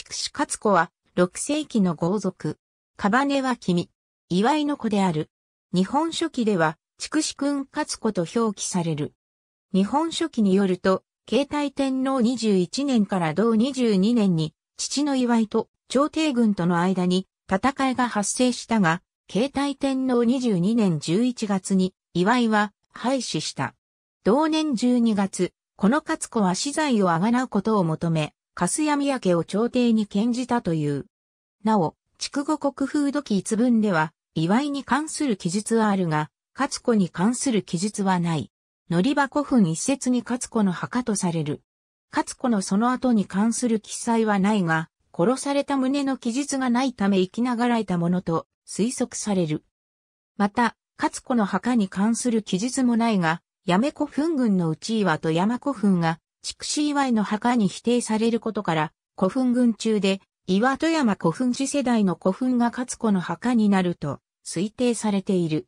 筑紫勝子は、6世紀の豪族。カバネは君。祝いの子である。日本書紀では、筑紫君勝子と表記される。日本書紀によると、慶太天皇21年から同22年に、父の祝いと朝廷軍との間に戦いが発生したが、慶太天皇22年11月に祝いは廃止した。同年12月、この勝子は死罪をあがなうことを求め、粕谷宮家を朝廷に献じたという。なお、筑後国風土記一文では、祝いに関する記述はあるが、勝子に関する記述はない。乗り場古墳一節に勝子の墓とされる。勝子のその後に関する記載はないが、殺された旨の記述がないため生きながらえたものと推測される。また、勝子の墓に関する記述もないが、やめ古墳群の内岩と山古墳が、筑紫岩の墓に否定されることから、古墳群中で、岩戸山古墳次世代の古墳が勝子の墓になると推定されている。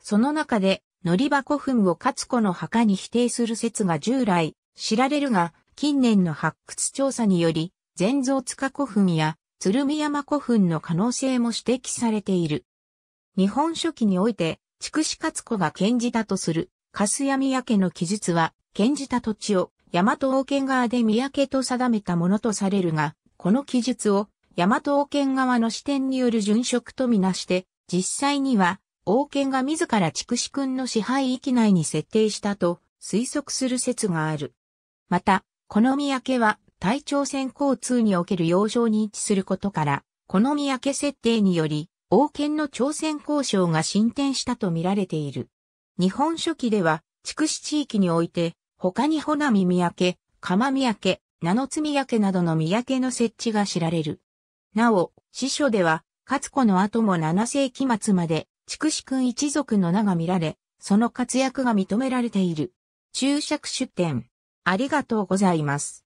その中で、乗り場古墳を勝子の墓に否定する説が従来知られるが、近年の発掘調査により、全蔵塚古墳や鶴見山古墳の可能性も指摘されている。日本書紀において、筑紫勝子が献じたとする、粕谷宮家の記述は、献じた土地を大和王権側で宮家と定めたものとされるが、この記述を大和王権側の視点による殉職とみなして、実際には王権が自ら筑紫君の支配域内に設定したと推測する説がある。また、この宮家は対朝鮮交通における要衝に位置することから、この宮家設定により、王権の朝鮮交渉が進展したと見られている。日本書紀では、筑紫地域において、他に穂波宮家、釜宮家、名の津宮家などの三宅の設置が知られる。なお、司書では、勝子の後も7世紀末まで、筑紫君一族の名が見られ、その活躍が認められている。注釈出典。ありがとうございます。